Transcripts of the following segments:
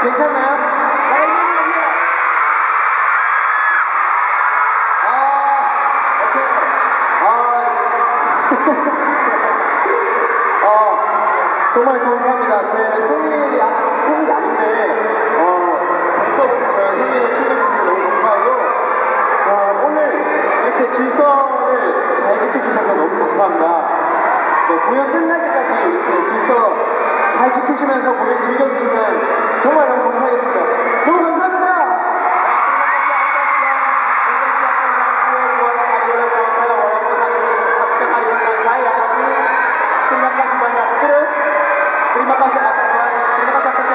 괜찮나요? Dia, dia. 아, 오케이. 아, 어, 정말 감사합니다. 제 생일이, 아- 생일이 아닌데, 어, 벌써부터 제 생일에 챙겨주셔서 너무 감사하고, 어, 오늘 이렇게 질서를 잘 지켜주셔서 너무 감사합니다. 네, 공연 끝나기까지 이렇게 질서 잘 지키시면서 공연 즐겨주시면 정말 너무 감사하겠습니다. 너무 감사합니다! Terima kasih banyak terus. Terima kasih atas terima kasih atas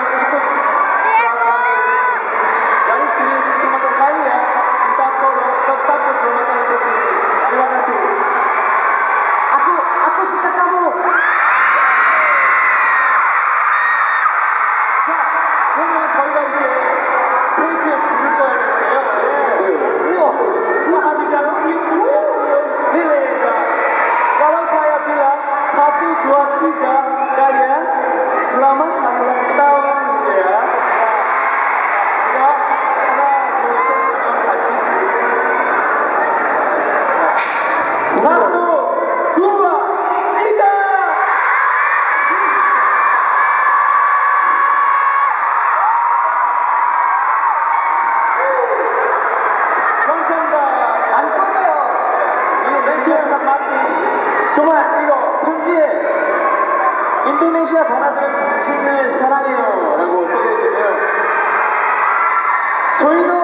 케이크에 불 정말 이거 편지에 인도네시아 바다들은 당신을 사랑해요 라고 써져 있는데요. 저희도